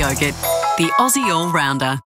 yogurt, the Aussie All Rounder.